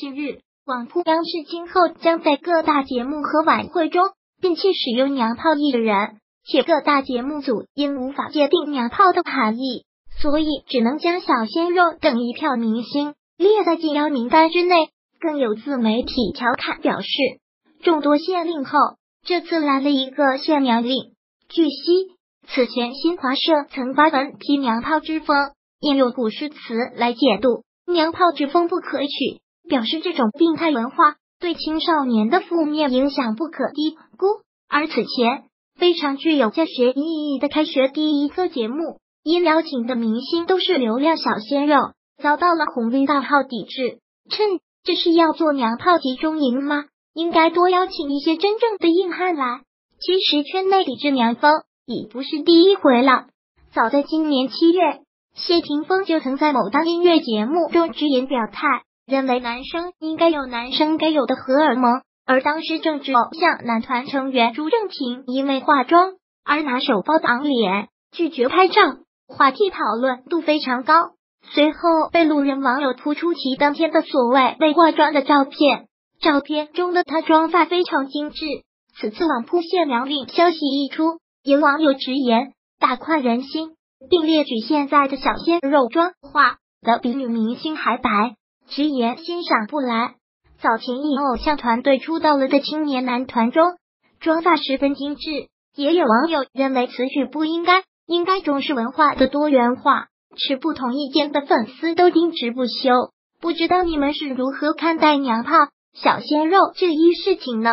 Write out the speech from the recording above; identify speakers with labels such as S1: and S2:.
S1: 近日，网曝央视今后将在各大节目和晚会中摒弃使用“娘炮”艺人，且各大节目组因无法界定“娘炮”的含义，所以只能将小鲜肉等一票明星列在禁邀名单之内。更有自媒体调侃表示，众多限令后，这次来了一个限娘令。据悉，此前新华社曾发文批“娘炮”之风，引用古诗词来解读“娘炮”之风不可取，表示这种病态文化对青少年的负面影响不可低估。而此前非常具有教学意义的开学第一课节目，因邀请的明星都是流量小鲜肉，遭到了红 V 大号抵制。趁这是要做娘炮集中营吗？应该多邀请一些真正的硬汉来。其实圈内抵制娘风已不是第一回了。早在今年七月，谢霆锋就曾在某档音乐节目中直言表态，认为男生应该有男生该有的荷尔蒙。而当时正值偶像男团成员朱正廷因为化妆而拿手包挡脸，拒绝拍照，话题讨论度非常高。随后被路人网友突出其当天的所谓未化妆的照片，照片中的他妆发非常精致。此次网扑限量令消息一出，有网友直言大快人心，并列举现在的小鲜肉妆化的比女明星还白，直言欣赏不来。早前以偶像团队出道了的青年男团中，妆发十分精致。也有网友认为此举不应该，应该重视文化的多元化。持不同意见的粉丝都争执不休，不知道你们是如何看待娘炮小鲜肉这一事情呢？